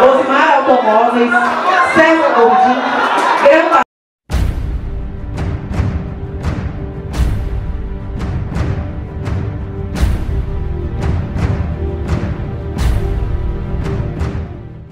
Rosimar Automóveis,